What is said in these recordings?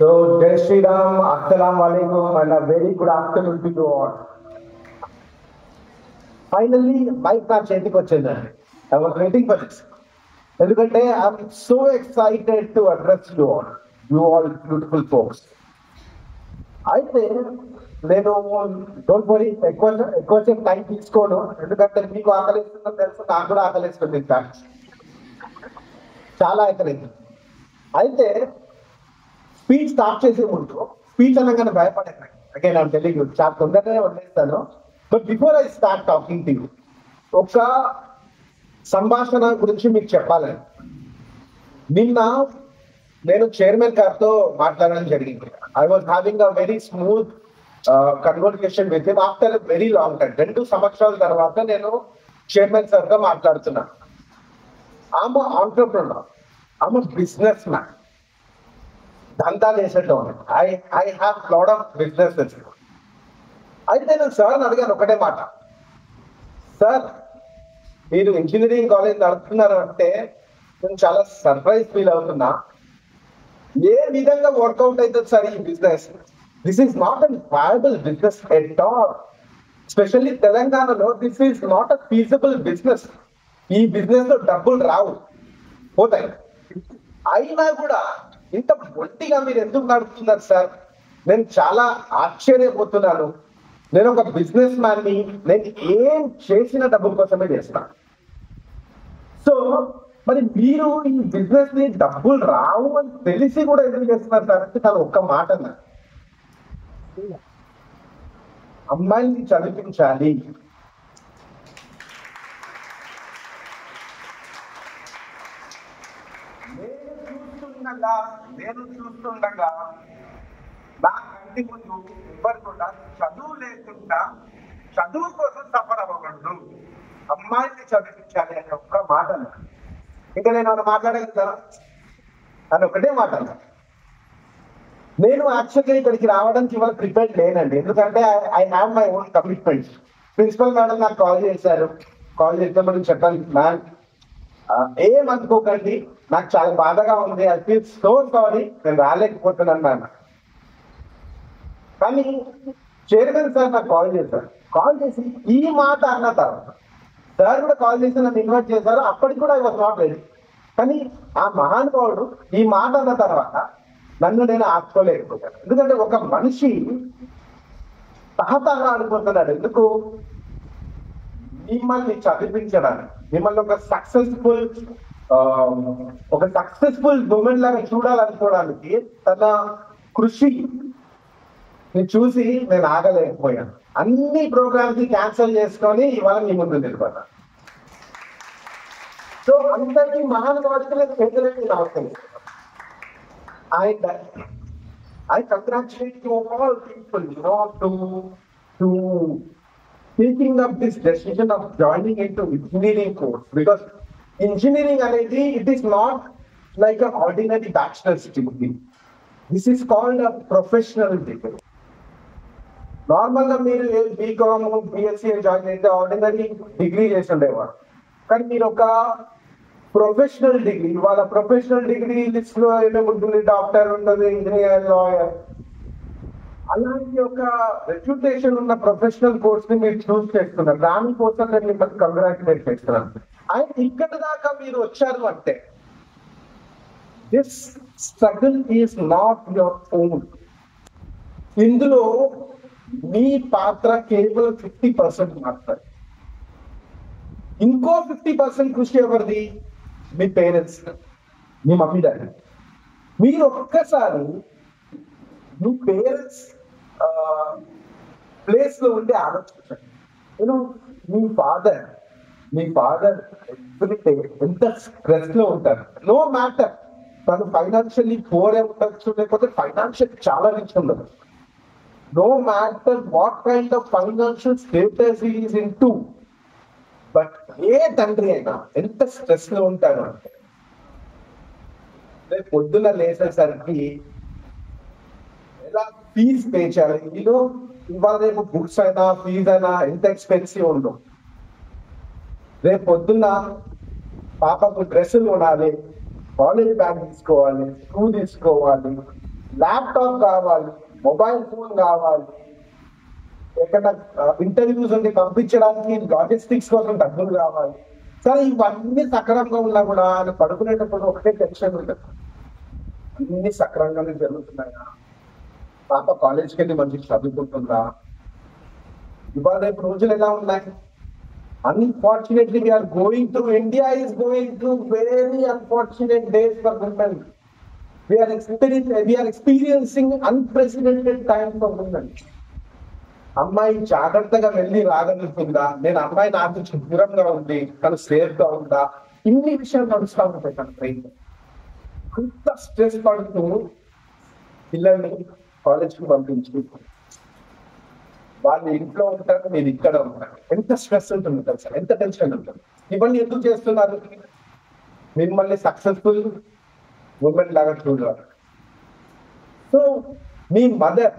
So, Jai Shri Ram, Assalamu alaikum, and a very good afternoon to you all. Finally bike నా చేతికి వచ్చింది I was waiting for this ఎందుకంటే I'm so excited to address you all you all beautiful folks అయితే నేను don't worry ఎక్కువ ఎక్కువ సేపు time తీసుకోను ఎందుకంటే మీకు ఆకలిస్తుందో తెలుసు నాకు కూడా ఆకలిస్తుంది ఇంకా చాలా ఆకలిస్తుంది అయితే స్పీచ్ స్టార్ట్ చేసే ముందు స్పీచ్ అనగానే భయపడేది అగైన్ నేను తెలియదు చాలా తొందరగానే వదిలేస్తాను. But before I start talking to you ఒక సంభాషణ గురించి మీకు చెప్పాలని నిన్న నేను చైర్మన్ గారితో మాట్లాడడం జరిగింది. I was having a very smooth conversation with him after very long time రెండు సంవత్సరాల తర్వాత నేను చైర్మన్ సార్గా మాట్లాడుతున్నా ఆమె ఆంటర్ప్రినర్ ఆమె బిజినెస్ మ్యాన్ దందా చేసేటోని I I have lot of business అయితే నేను సార్ అడిగాను ఒకటే మాట. సార్ మీరు ఇంజనీరింగ్ కాలేజ్ నడుపుతున్నారు అంటే నేను చాలా సర్ప్రైజ్ ఫీల్ అవుతున్నా. ఏ విధంగా వర్కౌట్ అవుతుంది సార్ ఈ business this is not an viable business at all specially తెలంగాణలో this is not a feasible business ఈ బిజినెస్లో డబ్బులు రావు. పోతాయి. అయినా కూడా ఇంత ఒంటిగా మీరు ఎందుకు నడుపుతున్నారు సార్? నేను చాలా ఆశ్చర్యపోతున్నాను. నేను ఒక బిజినెస్ మ్యాన్ని నేను ఏం చేసిన డబ్బు కోసమే చేస్తాను సో మరి మీరు ఈ బిజినెస్ని డబ్బులు రావు అని తెలిసి కూడా ఎందుకు చేస్తున్నారు సార్? అంటే తను ఒక్క మాట అన్నారు అమ్మాయిని చదివించాలి నేను చూస్తుండగా నేను చూస్తుండగా నా కంటి ముందు ఎవరు కూడా చదువు లేకుండా చదువు కోసం సఫర్ అవ్వకూడదు అమ్మాయిని చదివించాలి అనే ఒక్క మాట ఇక ఇంకా నేను ఏమైనా మాట్లాడగలుగుతాను? అని ఒకటే మాట నేను యాక్చువల్గా ఇక్కడికి రావడానికి ఇవాళ ప్రిపేర్డ్ లేనండి. ఎందుకంటే I have my own commitments principal madam నాకు కాల్ చేశారు. కాల్ చేస్తే మనం చెప్పాలి మ్యామ్. ఏమనుకోకండి నాకు చాలా బాధగా ఉంది. ఐ ఫీల్ సో సారీ నేను రాలేకపోతున్నాను మ్యామ్ కానీ చైర్మన్ సార్ నాకు కాల్ చేశారు. కాల్ చేసి ఈ మాట అన్న తర్వాత సార్ కూడా కాల్ చేసి నన్ను ఇన్వైట్ చేశారు. అప్పటికి కూడా ఐ వాజ్ నాట్ రెడీ కానీ ఆ మహానుభావుడు ఈ మాట అన్న తర్వాత నన్ను నేను ఆపుకోలేకపోయాను. ఎందుకంటే ఒక మనిషి తహతహ అనుకుంటున్నాడు ఎందుకు? మిమ్మల్ని చదివించడానికి. మిమ్మల్ని ఒక సక్సెస్ఫుల్ ఒక సక్సెస్ఫుల్ ఉమెన్ లాగా చూడాలనుకోవడానికి తన కృషి చూసి నేను ఆగలేకపోయాను. అన్ని ప్రోగ్రామ్స్ క్యాన్సిల్ చేసుకొని ఇవాళ మీ ముందు నిలబడ్డా సో అందరికీ మహానుభావులు ఇంజనీరింగ్ కోర్స్ బికాస్ ఇంజనీరింగ్ అనేది it is not like ordinary ordinary bachelor's degree. Is is a professional degree degree. నార్మల్గా మీరు బీకామ్ బిఎస్సీ జాయిన్ అయితే ఆర్డినరీ డిగ్రీ చేసి ఉండేవారు. కానీ మీరు ఒక ప్రొఫెషనల్ డిగ్రీ వాళ్ళ ప్రొఫెషనల్ డిగ్రీ లిస్ట్లో ఏమేమి ఉంటుంది? డాక్టర్ ఉంటుంది ఇంజనీర్ లాయర్ అలాంటి ఒక రెప్యుటేషన్ ఉన్న ప్రొఫెషనల్ కోర్స్ని మీరు చూస్ చేస్తున్నారు. దానికోసం నేను మిమ్మల్ని కంగ్రాచులేట్ చేస్తున్నాను. అండ్ ఇక్కడ దాకా మీరు వచ్చారు అంటే this struggle is not your own ఇందులో మీ పాత్ర కేవలం ఫిఫ్టీ పర్సెంట్ మాత్రమే. ఇంకో ఫిఫ్టీ పర్సెంట్ కృషి ఎవరిది? మీ పేరెంట్స్ మీ మమ్మీ డాడీ మీరు ఒక్కసారి మీ పేరెంట్స్ ప్లేస్లో ఉండే ఆలోచించండి. నేను మీ ఫాదర్ మీ ఫాదర్ ఎవ్రీడే ఎంత స్ట్రెస్లో ఉంటారు నో మ్యాటర్ తను ఫైనాన్షియల్లీ పోర్ ఉండొచ్చు లేకపోతే ఫైనాన్షియల్ చాలా రిచ్ ఉండదు no matter what kind of financial status is in too but ఏ తండ్రి అయినా ఎంత స్ట్రెస్లో ఉంటారు అంటే రేపు పొద్దున లేచేసరికి ఎలా ఫీజ్ పే చేయాలి? ఇది ఇవాళ రేపు బుక్స్ అయినా ఫీజ్ అయినా ఎంత ఎక్స్పెన్సివ్ ఉండవు రేపు పొద్దున్న పాపకు డ్రెస్సులు కొనాలి కాలేజ్ బ్యాగ్ తీసుకోవాలి షూ తీసుకోవాలి ల్యాప్టాప్ కావాలి మొబైల్ ఫోన్ కావాలి. ఎక్కడ ఇంటర్వ్యూస్ ఉంటే పంపించడానికి లాజిస్టిక్స్ కోసం డబ్బులు కావాలి. సరే ఇవన్నీ సక్రమంగా ఉన్నా కూడా ఆయన పడుకునేటప్పుడు ఒకటే టెన్షన్ ఉండదు అన్ని సక్రమంగానే జరుగుతున్నాయా. పాప కాలేజ్కి వెళ్ళి మంచి చదువుకుంటుందా? ఇవాళ రేపు రోజులు ఎలా ఉన్నాయి? Unfortunately we are going to India is going to very unfortunate days for women we are experience we are experiencing unprecedented time for women అమ్మాయి జాగ్రత్తగా వెళ్ళి రాగలుగుతుందా? నేను అమ్మాయి నాకు నుంచి ఉంది తను సేఫ్గా ఉందా? ఇన్ని విషయాలు నడుస్తూ ఉంటాయి తన ట్రైన్ అంత స్ట్రెస్ పడుతూ పిల్లల్ని కాలేజ్కి పంపించి వాళ్ళు ఇంట్లో ఉంటారు మీరు ఇక్కడ ఉంటారు ఎంత స్ట్రెస్ ఉంటుంది తెలుసా? ఎంత టెన్షన్ ఉంటుంది? ఇవన్నీ ఎందుకు చేస్తున్నారు? మిమ్మల్ని సక్సెస్ఫుల్ ఉమెన్ లాగా చూడాలి సో మీ మదర్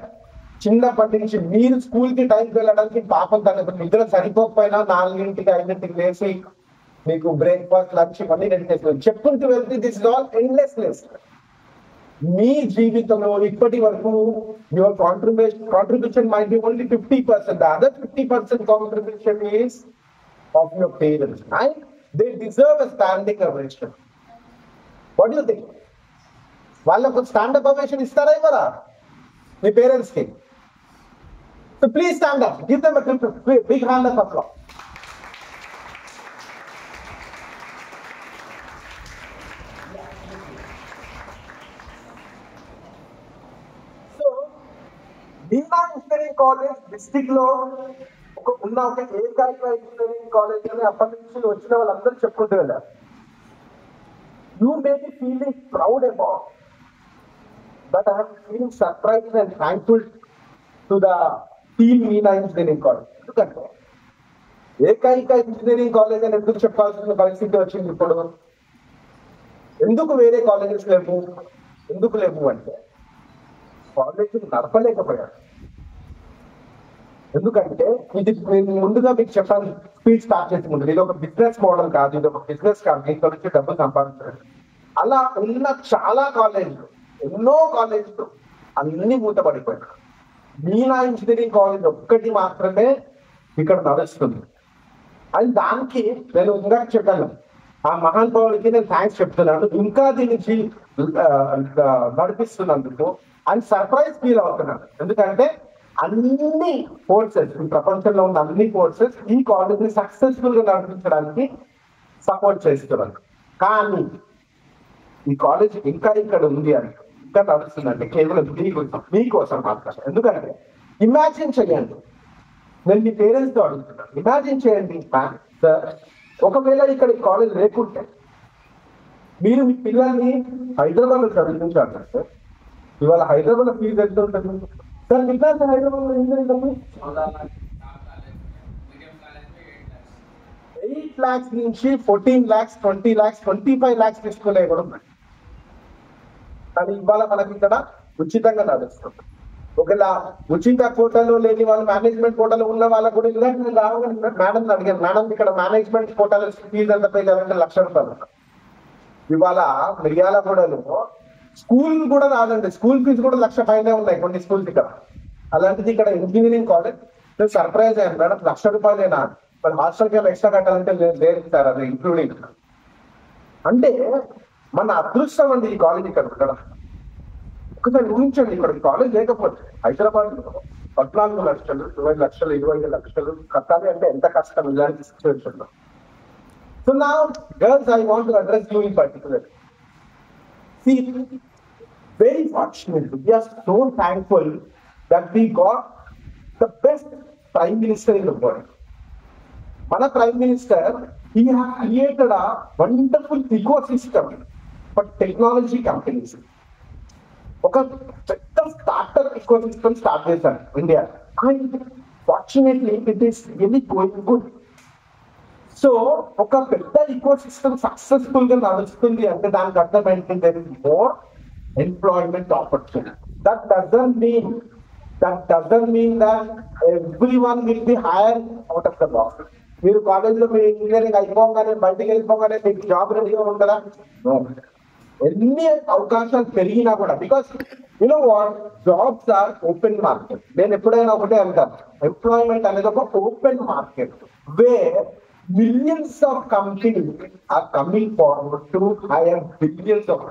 చిన్నప్పటి నుంచి మీరు స్కూల్కి టైంకి వెళ్ళడానికి పాపం తనకు నిద్ర సరిపోకపోయినా నాలుగింటికి ఐదింటికి లేచి మీకు బ్రేక్ఫాస్ట్ లంచ్ ఇవన్నీ రెడీ చేస్తారు చెప్పుకుంటూ వెళ్తే దిస్ ఇస్ ఆల్ ఎండ్లెస్నెస్ మీ జీవితంలో ఇప్పటి వరకు your contribution contribution might be only fifty percent the other fifty percent contribution is of your parents and they deserve a standing ovation what you think వాళ్ళకు stand up aviation ఇస్తారా ఇవ్వరా మీ parents కి so please stand up give them big hand up అప్లా college district లో ఒక ఉన్న ఒక ఏకైక engineering college అని అప్పటి నుంచి వచ్చిన వాళ్ళందరూ చెప్పుకుంటూ వెళ్ళారు you may be feeling proud about but I'm feeling surprise and thankful to the team Meena engineering college ఎందుకంటే ఏకైక ఇంజనీరింగ్ కాలేజ్ అని ఎందుకు చెప్పాల్సిన పరిస్థితి వచ్చింది ఇప్పుడు ఎందుకు వేరే కాలేజెస్ లేవు ఎందుకు లేవు అంటే కాలేజ్ నడపలేకపోయాడు ఎందుకంటే ఇది నేను ముందుగా మీకు చెప్పాను స్పీడ్ స్టార్ట్ చేసి ముందు. ఇది ఒక బిజినెస్ మోడల్ కాదు ఇది ఒక బిజినెస్ కాదు దీంట్లో నుంచి డబ్బులు సంపాదించడం. అలా ఉన్న చాలా కాలేజీలు ఎన్నో కాలేజీలు అన్ని మూతపడిపోయాయి మీనా ఇంజనీరింగ్ కాలేజ్ ఒక్కటి మాత్రమే ఇక్కడ నడుస్తుంది. అండ్ దానికి నేను ఇంకా చెప్పాను ఆ మహాన్ మహానుభావుడికి నేను థ్యాంక్స్ చెప్తున్నాను. ఇంకా దీనికి నుంచి నడిపిస్తున్నందుకు. అండ్ సర్ప్రైజ్ ఫీల్ అవుతున్నాను. ఎందుకంటే అన్ని ఫోర్సెస్ ఈ ప్రపంచంలో ఉన్న అన్ని ఫోర్సెస్ ఈ కాలేజ్ని సక్సెస్ఫుల్గా నడిపించడానికి సపోర్ట్ చేస్తున్నారు. కానీ ఈ కాలేజ్ ఇంకా ఇక్కడ ఉంది అని ఇంకా నడుస్తుందండి. కేవలం మీకోసం మీకోసం మాట్లాడారు ఎందుకంటే ఇమాజిన్ చేయండి. నేను మీ పేరెంట్స్తో అడుగుతున్నాను ఇమాజిన్ చేయండి. మ్యామ్ సార్ ఒకవేళ ఇక్కడ కాలేజ్ లేకుంటే మీరు మీ పిల్లల్ని హైదరాబాద్లో చదివించాలి సార్ ఇవాళ హైదరాబాద్ ఫీజు ఎంత ఉంటుంది? సార్ మీ క్లాస్ హైదరాబాద్లో ఎంత ఎయిట్ లాక్స్ నుంచి fourteen lakhs twenty lakhs twenty five lakhs తీసుకునే కూడా ఉన్నాయి. కానీ ఇవాళ మనకి ఇక్కడ ఉచితంగా నడుస్తుంది ఒకవేళ ఉచిత కోటాలో లేని వాళ్ళు మేనేజ్మెంట్ కోటాలో ఉన్న వాళ్ళకు కూడా ఇలా నేను రావగానే మేడం అడిగాను. మేడం ఇక్కడ మేనేజ్మెంట్ కోటాలో ఫీజు ఎంత పే చేయాలంటే లక్ష రూపాయలు ఇవాళ కూడా స్కూల్ కూడా రాదండి. స్కూల్ ఫీజు కూడా లక్ష పైన ఉన్నాయి కొన్ని స్కూల్స్ ఇక్కడ. అలాంటిది ఇక్కడ ఇంజనీరింగ్ కాలేజ్ నేను సర్ప్రైజ్ అయ్యాను. మేడం లక్ష రూపాయలేనా? మరి హాస్టల్కి ఎక్స్ట్రా కట్టాలంటే లేదు సార్ అది ఇంక్లూడింగ్ అంటే మన అదృష్టం అండి ఈ కాలేజ్ ఇక్కడ ఉండడం. ఒకసారి ఊహించండి ఇక్కడ కాలేజ్ లేకపోతే హైదరాబాద్లో పద్నాలుగు లక్షలు ఇరవై లక్షలు ఇరవై ఐదు లక్షలు కట్టాలి అంటే ఎంత కష్టం ఇలాంటి సిచ్యువేషన్లో? సో నా girls I want to address you in particular See, very fortunate. We so thankful that we got the best prime minister in the world. మన prime minister he has created a wonderful ecosystem for technology companies. ఒక పెద్ద startup ecosystem start చేశారు India and fortunately it is really going good so ఒక పెద్ద eco system successful గా నడుస్తుంది అంటే దానికి అర్థం ఏంటి there is more employment opportunity that doesn't mean That doesn't mean that everyone will be hire out of the box మీరు college లో మీ ఇంజనీరింగ్ అయిపోగానే బయటికి వెళ్ళిపోగానే మీకు జాబ్ రెడీగా ఉంటుందా No. ఎన్ని అవకాశాలు పెరిగినా కూడా because you know what jobs are open market నేను ఎప్పుడైనా ఒకటే అంటాను ఎంప్లాయ్మెంట్ అనేది ఒక open market way millions of company are coming forward to hire billions of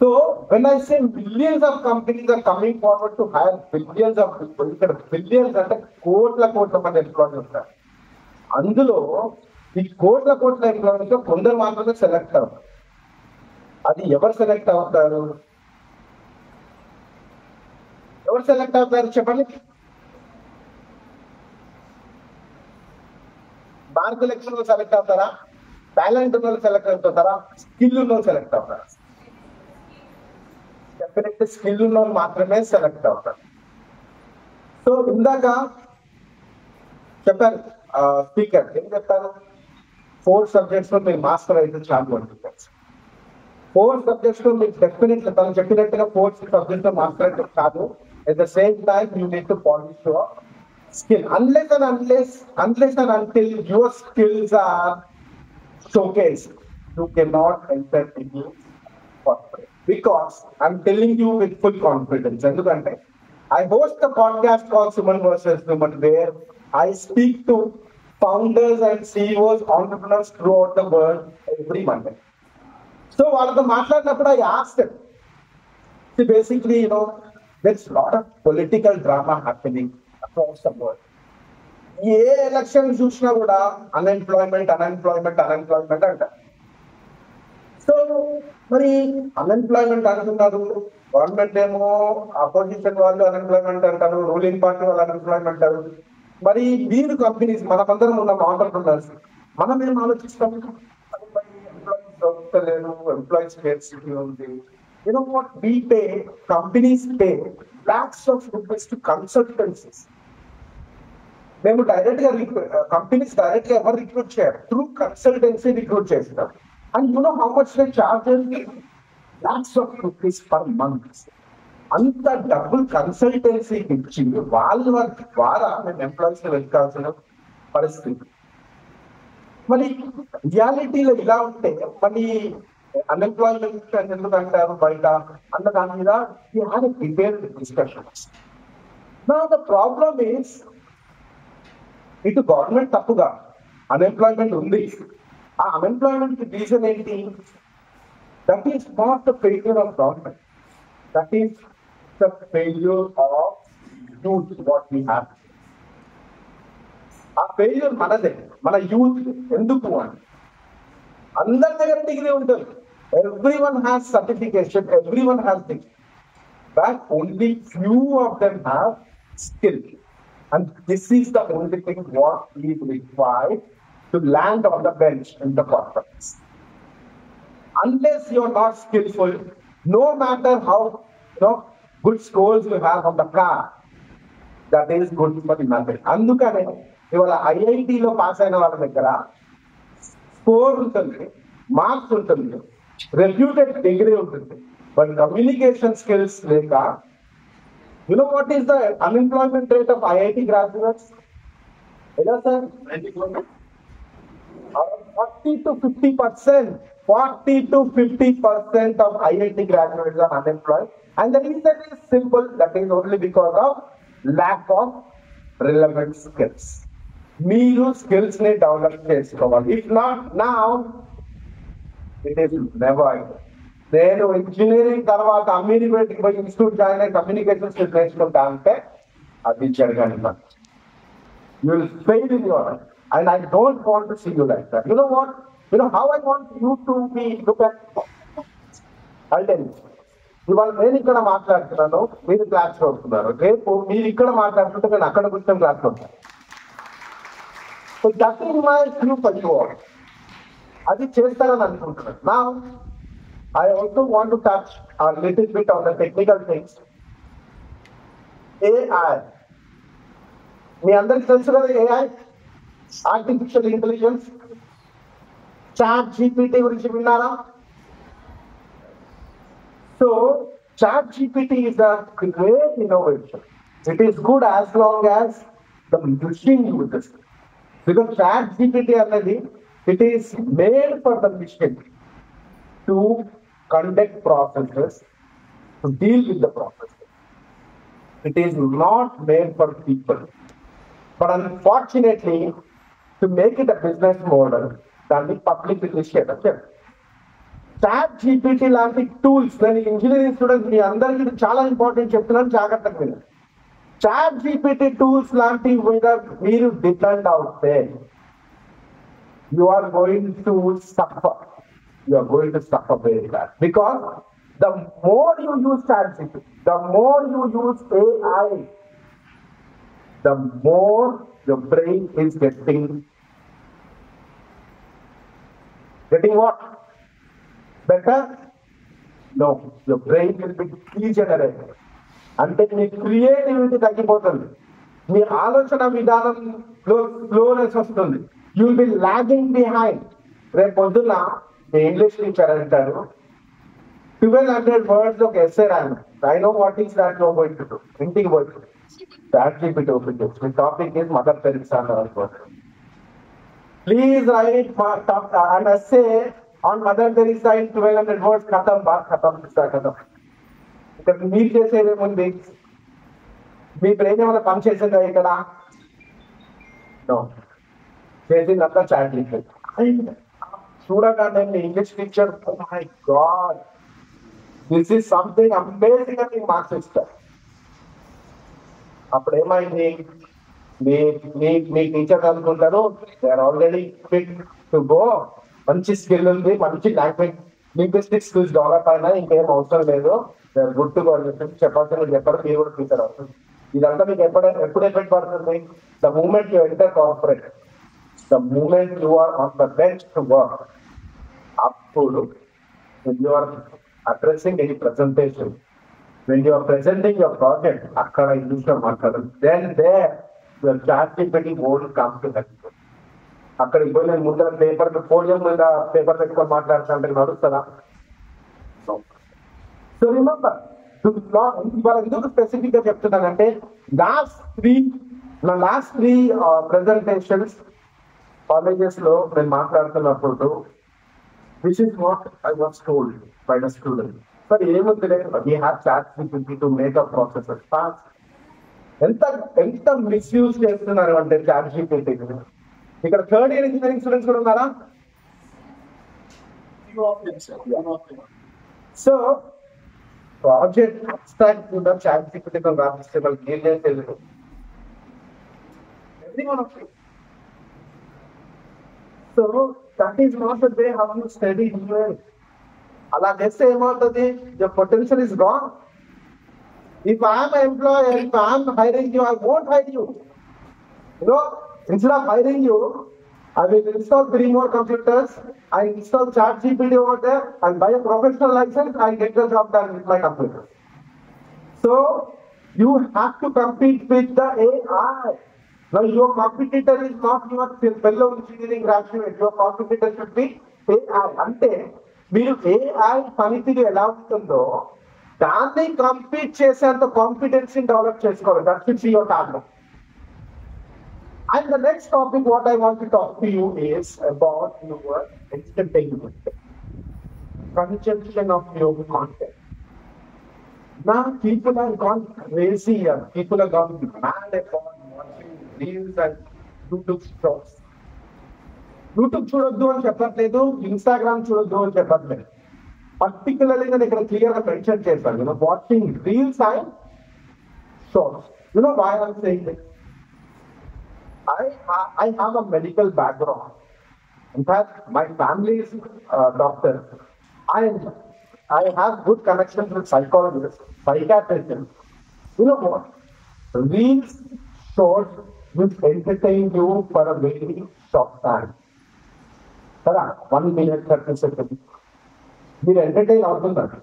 so when I say millions of companies are coming forward to hire billions of people ఇక్కడ billions అంటే కోట్ల కోట్ల మంది ఎంప్లాయీస్ ఉంటారు. అందులో ఈ కోట్ల కోట్ల ఎంప్లాయీస్ కొందరు మాత్రమే సెలెక్ట్ అవుతారు. అది ఎవరు సెలెక్ట్ అవుతారు? ఎవరు సెలెక్ట్ అవుతారు చెప్పండి? భారత ఎలక్షన్లో సెలెక్ట్ అవుతారా? టాలెంట్ ఉన్న సెలెక్ట్ అవుతారా? స్కిల్ ఉన్న సెలెక్ట్ అవుతారా? డెఫినెట్ స్కిల్ ఉన్న మాత్రమే సెలెక్ట్ అవుతారు. సో ఇందాక చెప్పారు స్పీకర్ ఏం చెప్తారు ఫోర్ సబ్జెక్ట్స్లో మీరు మాస్టర్ అయితే చాలు అంటున్నారు ఫోర్ సబ్జెక్ట్స్లో మీరు డెఫినెట్ తను చెప్పినట్టుగా ఫోర్ సబ్జెక్ట్లో మాస్టర్ అయితే కాదు at the same time you need to polish your skill unless and unless unless and until your skills are showcase, you cannot enter into corporate. Because I'm telling you with full confidence. ఎందుకంటే I host a podcast called Suman versus Human where I speak to founders and CEOs, entrepreneurs throughout the world every Monday. So వాళ్ళతో మాట్లాడినప్పుడు I asked them, see basically, you know, there's a lot of political drama happening across the world. A election చూసినా కూడా unemployment unemployment unemployment అంట so మరి unemployment అంటున్నారు government ఏమో opposition వాళ్ళు unemployment అంటారు రూలింగ్ పార్టీ వాళ్ళు అన్ఎంప్లాయ్మెంట్ అంటారు. మరి వీరు కంపెనీస్ మనమందరం ఉన్న ఆంటర్ప్రినర్స్ మనం ఏం ఆలోచిస్తాం? ఎంప్లాయీస్ దొరకలేరు ఎంప్లాయీస్ స్కేర్సిటీ ఉంది. You know what we pay companies pay lakhs of rupees to consultancies మేము డైరెక్ట్గా కంపెనీస్ డైరెక్ట్గా ఎవరు రిక్రూట్ చేయాలి త్రూ కన్సల్టెన్సీ రిక్రూట్ చేస్తాం. And you know how much they charges lakhs of rupees per month అంత డబ్బుల్ consultancy ఇచ్చి వాళ్ళ ద్వారా మేము ఎంప్లాయీస్ వెతకాల్సిన పరిస్థితి. మరి రియాలిటీలో ఇలా ఉంటే మరి అన్ఎంప్లాయ్మెంట్ ఎందుకు అంటారు బయట? అన్న దాని మీద ప్రిపేర్ డిస్కషన్స్ నా the problem is it government తప్పుగా అన్ఎంప్లాయ్మెంట్ ఉంది. ఆ అన్ఎంప్లాయ్మెంట్ రీజన్ ఏంటి that is not the failure of government that is the failure of youth what we have ఆ ఫెయిల్యూర్ మనదే మన యూత్ ఎందుకు అని అందరి దగ్గర డిగ్రీ ఉంటుంది everyone has certification everyone has degree but only few of them have skill And this is the only thing what is required to land on the bench in the corporates. Unless you're not skillful, no matter how you know, good scores you have on the car, that is good for nothing. అందుకనే ఇవాళ ఐఐటిలో pass అయిన వాళ్ళ దగ్గర score ఉంటుంది marks ఉంటుంది reputed degree ఉంటుంది but communication skills లేక You know what is the unemployment rate of IIT graduates? Hello, sir. Around 40 to 50 percent. 40 to 50 percent of IIT graduates are unemployed. And the reason is simple. That is only because of lack of relevant skills. మీరు skills ని develop చేసుకోవాలి if not నా it is never నేను engineering తర్వాత అమీర్పేటకి పోయి institute join అయ్యి communication skills నేర్చుకుంటా అంటే అది జరగని పని you will fail in your And I don't want to see you like that you know what you know how I want you to be look at అంటే ఇవాళ నేను ఇక్కడ మాట్లాడుతున్నాను మీరు క్లాస్ లో వస్తున్నారు రేపు మీరు ఇక్కడ మాట్లాడుతుంటే నేను అక్కడ కూర్చొని క్లాస్ లో ఉంటాను so that is my view for you అది చేస్తారని అనుకుంటున్నాను నా I also want to touch a little bit on the technical things. AI. మీ అందరికి తెలుసు కదా AI artificial intelligence chat GPT గురించి విన్నారా so chat GPT is a great innovation it is good as long as the machine uses because chat GPT అనేది it is made for the machine to conduct processes, to deal with the processes. It is not made for people. But unfortunately, to make it a business model, దాన్ని public release చేయడం జరిగింది. Chat GPT లాంటి tools నేను engineering students మీ అందరికీ ఇది చాలా important చెప్తున్నాను జాగ్రత్తగా వినండి చాట్ జీపీటీ టూల్స్ లాంటి మీద మీరు డిపెండ్ అవుతే you are going to suffer. You are going to suffer very bad. Because the more you use ChatGPT, the more you use AI, the more your brain is getting getting what? Better? No, your brain will be degenerated. అంటే మీ creativity తగ్గిపోతుంది. మీ ఆలోచన విధానంలో slowness వస్తుంది. You will be lagging behind రేపు పొద్దున్న మీ English teacher అంటారు. ట్వెల్వ్ హండ్రెడ్ వర్డ్స్ ఒక ఎస్ఏ రాను I know what is that no going ఇంటికి పోయిట్టు దాట్ జీపీటీ ఓపెన్ చేసి మీ టాపిక్ ఇస్ మదర్ టెరిసా అనుకోండి. Please write and essay on Mother Teresa in twelve hundred words ఖతం బా ఖతం ఇస్తా ఖతం ఇక్కడ మీరు చేసేది ఏముంది మీ బ్రెయిన్ ఏమైనా పని చేసిందా ఇక్కడ No. చేసిందంతా చాట్ అండ్ చూడగానే మీ English teacher my god this is something amazing అని మార్క్స్ ఇస్తారు అప్పుడు ఏమైంది మీ మీ టీచర్ అనుకుంటారు. They are already fit to go మంచి స్కిల్ ఉంది మంచి లాంగ్వేజ్ లింగ్విస్టిక్ స్కిల్స్ డెవలప్ అయినా ఇంకేం అవసరం లేదు. గుడ్ టు గో అని చెప్పి చెప్పాల్సిన చెప్పారు. మీరు కూడా టీచర్ అవుతుంది ఇదంతా మీకు ఎప్పుడు ఎప్పుడు ఎఫెక్ట్ పడుతుంది? The moment you enter corporate the moment you are on the bench to work అప్పుడు you are addressing any presentation when you are presenting your project అక్కడ ఇంగ్లీష్లో మాట్లాడదు దెన్ దే యువర్ చాట్ పెట్టి ఓల్డ్ కమ్ అక్కడికి పోయి నేను ముందర paper podium మీద పేపర్ పెట్టుకొని మాట్లాడుతుంటే నడుస్తుందా? సో రిమంబర్ ఇవాళ ఎందుకు స్పెసిఫిక్గా చెప్తున్నానంటే లాస్ట్ త్రీ నా లాస్ట్ త్రీ ప్రెజెంటేషన్స్ కాలేజెస్లో నేను మాట్లాడుతున్నప్పుడు this is what I was told by the student sir ఏముంది we have chat to make up process fast ఎంత ఎంత మిస్యూజ్ చేస్తున్నారు అంటే చాట్ జీపీటీ ఇక్కడ థర్డ్ ఇయర్ ఇంజనీరింగ్ స్టూడెంట్స్ కూడా ఉన్నారా? సో ప్రాజెక్ట్ అబ్స్ట్రాక్ట్ కూడా చాట్ జీపీటీతో రాపిస్తే వాళ్ళకి ఏం చేసేది? So that is not the way how you study అలా చేస్తే ఏమవుతుంది? Your potential is Gone if I'm employ if I'm hiring you I won't hire you You know, instead of hiring you, I will install three more computers. I install chat GPT over there and buy a professional license. I get the job done with my computer. So you have to compete with the AI. Now your competitor is not your fellow engineering graduate. Your competitor should be AI. అంటే మీరు AI పనితీరు ఎలా ఉంటుందో దాన్ని compete చేసేంత confidence develop చేసుకోవాలి that should be your target And the next topic, what I want to talk to you is about your entertainment, consumption of your content. Now, people have gone crazy and people have gone mad about watching reels and YouTube shows. YouTube చూడొద్దు అని చెప్పట్లేదు Instagram చూడొద్దు అని చెప్పట్లేదు particularly నేను ఇక్కడ clear గా mention చేశాను you know watching reels and shows you know why are saying this I, I have a medical background. In fact, my family is uh, doctor. I I have good connections with psychologists, psychiatrists. You know what? Reels shows will entertain you for a very short time. Correct? One we'll entertain ourselves.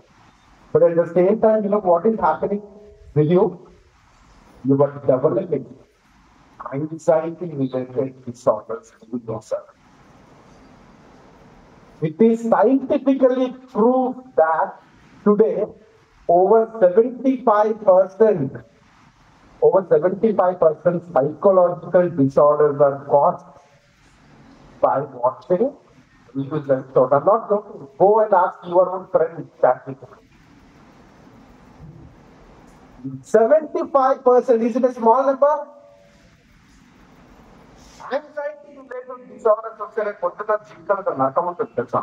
But at the same time, you know what is happening with you? You are developing anxiety related disorders with yourself. It is scientifically proved that today over 75% over 75% psychological disorders are caused by watching use that thought. I'm not going to go and ask your own friend exactly. 75% is it a small number? Anxiety related disorders వస్తే పొద్దున జీవితానికి నరకం ఉంటుంది తెలుసా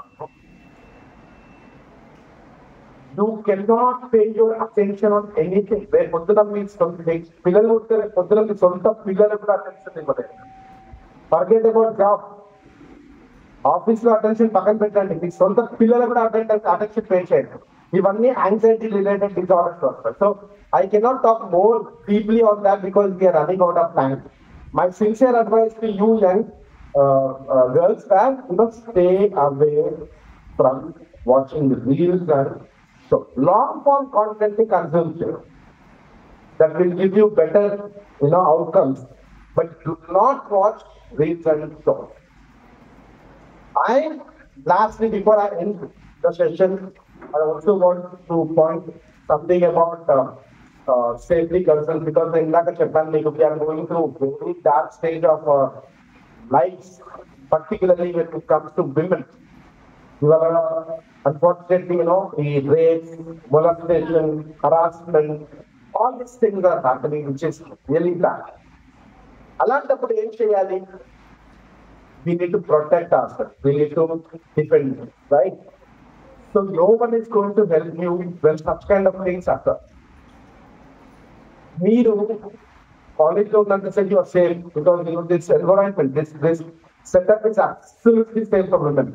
you can not pay your attention on anything రేపు పొద్దున మీ సొంత పిల్లలు ఉంటే రేపు పొద్దున మీ సొంత పిల్లలు కూడా అటెన్షన్ ఇవ్వలేదు ఫర్గెట్ అబౌట్ జాబ్ ఆఫీస్ లో అటెన్షన్ పక్కన పెట్టండి మీ సొంత పిల్లలు కూడా అటెండ్ అటెన్షన్ పే చేయండి ఇవన్నీ యాంగ్జైటీ రిలేటెడ్ డిజార్డర్స్ వస్తాయి so I cannot talk more deeply on that because we're running out of time my sincere advice to you young girls that you know stay away from watching reels and so long form content consume చేయడం that will give you better, you know, outcomes. But do not watch reels and shorts. I lastly, before I end the session, I also want to point something about uh, uh, safety concerns because ఇందాక చెప్పాను మీకు we are going through very dark stage of uh, lives, particularly when it comes to women. ఇవాళ unfortunately, you know, the rape, molestation, harassment, all these things are happening, which is really bad. అలాంటప్పుడు ఏం చేయాలి we need to protect ourselves. We need to defend, right? So no one is going to help you when such kind of things occur. మీరు college లో ఉన్నంతసేపు you're safe because you this environment this this setup is absolutely safe for women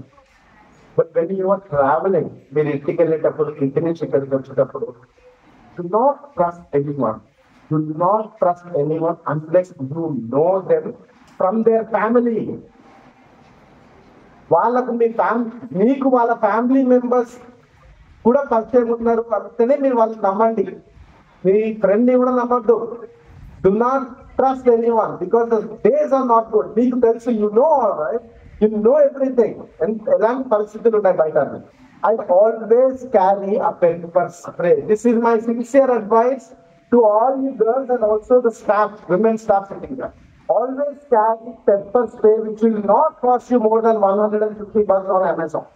but when you are travelling మీరు ఇంటికి వెళ్ళేటప్పుడు ఇంటి నుంచి ఇక్కడికి వచ్చేటప్పుడు do not trust anyone do not trust anyone unless you know them from their family వాళ్ళకు మీ family మీకు వాళ్ళ ఫ్యామిలీ మెంబర్స్ కూడా పరిచయం ఉన్నారు అంటేనే మీరు వాళ్ళని నమ్మండి. మీ ఫ్రెండ్ని కూడా నమ్మద్దు. Do not trust any one because these days are not good మీకు తెలుసు you know right you know everything ఎలాంటి పరిస్థితులు ఉన్నాయి బయట? I always carry a pepper spray this is my sincere advice to all you girls and also the staff women staff sitting. Always carry pepper spray which will not cost you more than 150 bucks on Amazon.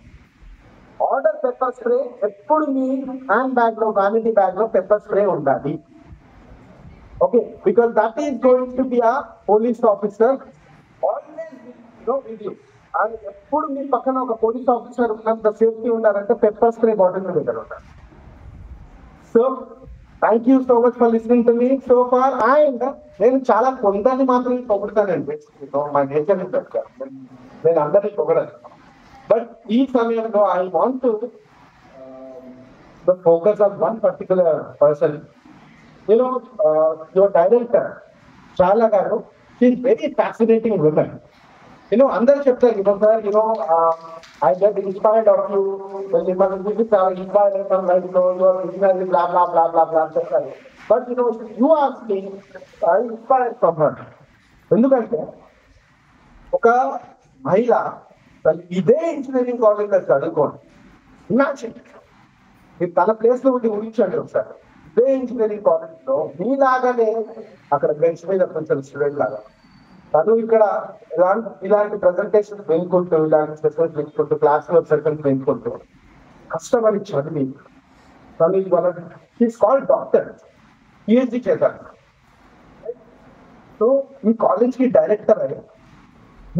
Order pepper spray ఎప్పుడు మీ hand bag లో vanity bag లో pepper spray ఉండాలి okay because that is going to be a police officer always no video and ఎప్పుడు మీ పక్కన ఒక police officer ఉన్నంత సేఫ్టీ ఉండాలంటే పెప్పర్ స్ప్రే బాటిల్ మీ దగ్గర ఉండాలి so thank you so much for listening to me so far and నేను చాలా కొంతని మాత్రమే పొగుడుతానండి. మా నేచర్ నేను అందరినీ పొగడను. బట్ ఈ సమయంలో I want to the focus of one particular person you know your director చాలా గారు she's very fascinating women you know అందరు చెప్తారు you know sir you know I got inspired of you మిమ్మల్ని చూసి చాలా ఇన్స్పైర్ అవుతాను లైఫ్లో చెప్తారు but you know you as me I inspire from her ఎందుకంటే ఒక మహిళ ఇదే ఇంజనీరింగ్ కాలేజ్లో చదువుకోండి. ఇమాజిన్ మీరు తన ప్లేస్లో ఉండి ఊహించండి ఒకసారి. ఇదే ఇంజనీరింగ్ కాలేజ్లో మీలాగానే అక్కడ బెంచ్ మీద కొంచెం స్టూడెంట్ లాగా. తను ఇక్కడ ఇలాంటి ఇలాంటి ప్రజెంటేషన్ పెంచుకుంటూ ఇలాంటి సెషన్స్ పెంచుకుంటూ క్లాస్లో సెషన్స్ పెంచుకుంటూ కష్టపడి చదివి తను ఇవాళ హీస్ కాల్డ్ డాక్టర్ పిహెచ్డి చేశారు. సో ఈ కాలేజ్కి డైరెక్టర్ అయ్యి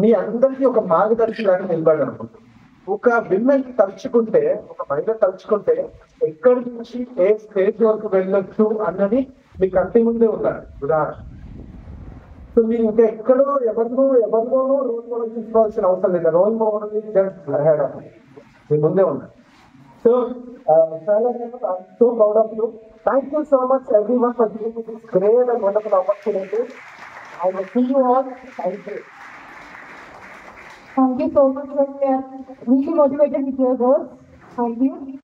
మీ అందరికీ ఒక మార్గదర్శిలాగా నిలబడి అనుకుంటుంది ఒక విమెన్ తలుచుకుంటే ఒక మహిళ తలుచుకుంటే ఎక్కడి నుంచి ఏ స్టేజ్ వరకు వెళ్ళొచ్చు అన్నది మీ కంటి ముందే ఉన్నారు ఉదాహరణ. సో మీరు ఇంకా ఎక్కడో ఎవరినో ఎవరినోనో రోల్ మోడల్ తీసుకోవాల్సిన అవసరం లేదు role model just head of మీ ముందే ఉన్నారు so so proud of you thank you so much everyone for giving this great and wonderful opportunity I will see you all thank you Thank you so much, sir. We are really motivated with your work. Thank you.